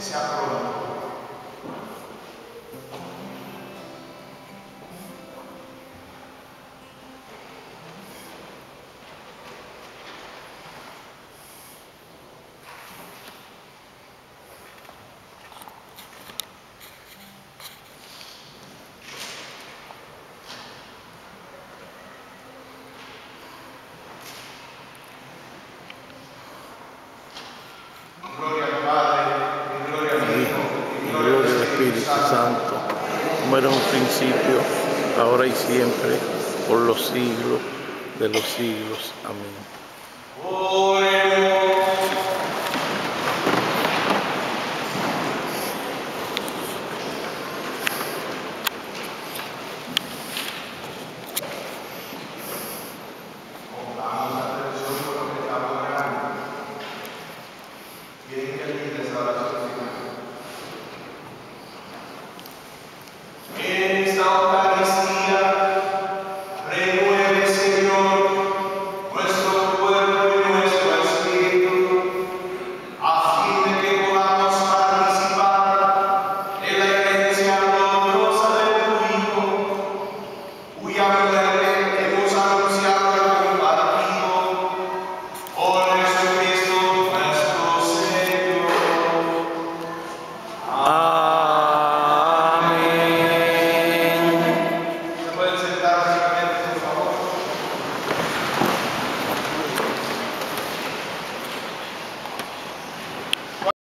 se aprova. Como era un principio, ahora y siempre, por los siglos de los siglos. Amén. Oremos.